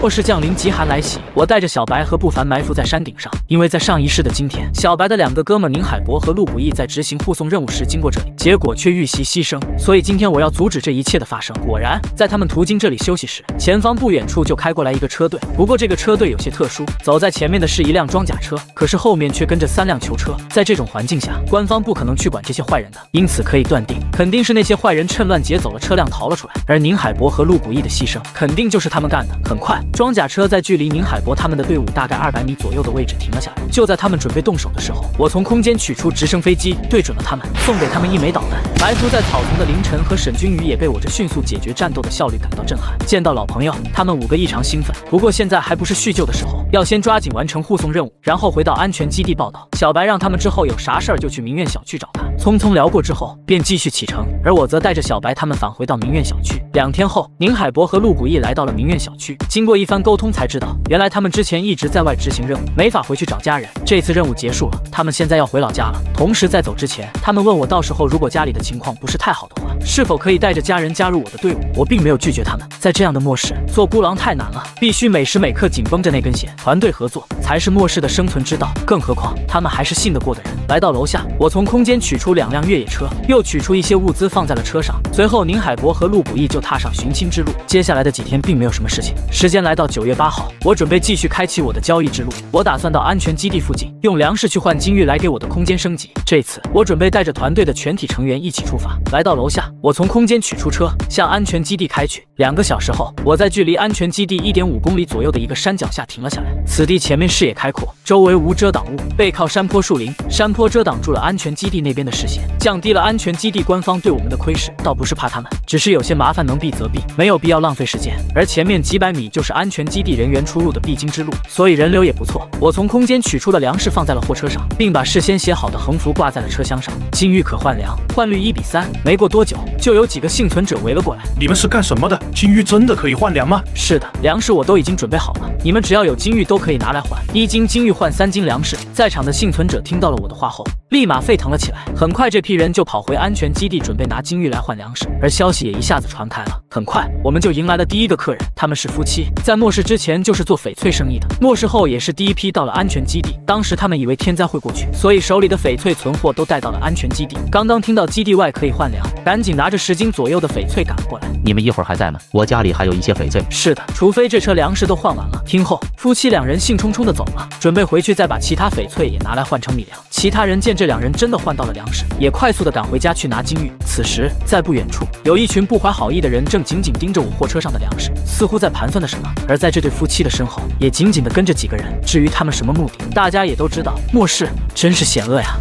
末世降临，极寒来袭，我带着小白和不凡埋伏在山顶上，因为在上一世的今天，小白的两个哥们宁海博和陆不义在执行护送任务时经过这里，结果却遇袭牺牲，所以今天我要阻止这一切的发生。果然，在他们途经这里休息时，前方不远处就开过来一个车队，不过这个车队有些特殊，走在前面的是一辆装甲车，可是后面却跟着三辆囚车。在这种环境下，官方不可能去管这些坏人的，因此可以断定，肯定是那些坏人趁乱劫走了车辆逃了出来，而宁海博和陆不义的牺牲，肯定就是他们干的。很快。装甲车在距离宁海博他们的队伍大概二百米左右的位置停了下来。就在他们准备动手的时候，我从空间取出直升飞机，对准了他们，送给他们一枚导弹。埋伏在草丛的凌晨和沈君宇也被我这迅速解决战斗的效率感到震撼。见到老朋友，他们五个异常兴奋。不过现在还不是叙旧的时候，要先抓紧完成护送任务，然后回到安全基地报道。小白让他们之后有啥事儿就去明苑小区找他。匆匆聊过之后，便继续启程，而我则带着小白他们返回到明苑小区。两天后，宁海博和陆古义来到了明苑小区，经过。一番沟通才知道，原来他们之前一直在外执行任务，没法回去找家人。这次任务结束了，他们现在要回老家了。同时在走之前，他们问我到时候如果家里的情况不是太好的话，是否可以带着家人加入我的队伍。我并没有拒绝他们。在这样的末世，做孤狼太难了，必须每时每刻紧绷着那根弦。团队合作才是末世的生存之道。更何况他们还是信得过的人。来到楼下，我从空间取出两辆越野车，又取出一些物资放在了车上。随后，宁海博和陆谷义就踏上寻亲之路。接下来的几天并没有什么事情，时间来到九月八号，我准备继续开启我的交易之路。我打算到安全基地附近用粮食去换金玉来给我的空间升级。这次我准备带着团队的全体成员一起出发。来到楼下，我从空间取出车，向安全基地开去。两个小时后，我在距离安全基地一点五公里左右的一个山脚下停了下来。此地前面视野开阔，周围无遮挡物，背靠山坡树林，山坡。遮挡住了安全基地那边的视线，降低了安全基地官方对我们的窥视。倒不是怕他们，只是有些麻烦，能避则避，没有必要浪费时间。而前面几百米就是安全基地人员出入的必经之路，所以人流也不错。我从空间取出了粮食放在了货车上，并把事先写好的横幅挂在了车厢上。金玉可换粮，换率一比三。没过多久，就有几个幸存者围了过来。你们是干什么的？金玉真的可以换粮吗？是的，粮食我都已经准备好了，你们只要有金玉都可以拿来换。一斤金玉换三斤粮食。在场的幸存者听到了我的话。后立马沸腾了起来，很快这批人就跑回安全基地，准备拿金玉来换粮食，而消息也一下子传开了。很快，我们就迎来了第一个客人，他们是夫妻，在末世之前就是做翡翠生意的，末世后也是第一批到了安全基地。当时他们以为天灾会过去，所以手里的翡翠存货都带到了安全基地。刚刚听到基地外可以换粮，赶紧拿着十斤左右的翡翠赶过来。你们一会儿还在吗？我家里还有一些翡翠。是的，除非这车粮食都换完了。听后，夫妻两人兴冲冲的走了，准备回去再把其他翡翠也拿来换成米粮。其他人见这两人真的换到了粮食，也快速的赶回家去拿金玉。此时，在不远处有一群不怀好意的人正紧紧盯着我货车上的粮食，似乎在盘算着什么。而在这对夫妻的身后，也紧紧地跟着几个人。至于他们什么目的，大家也都知道。末世真是险恶呀。